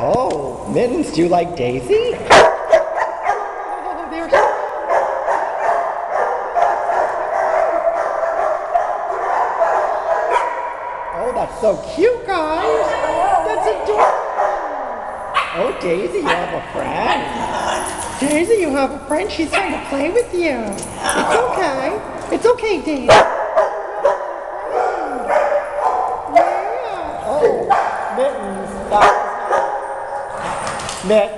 Oh, Mittens, do you like Daisy? Oh, that's so cute, guys. That's adorable. Oh, Daisy, you have a friend. Daisy, you have a friend. She's trying to play with you. It's okay. It's okay, Daisy. Yeah. Oh, Mittens. That 咩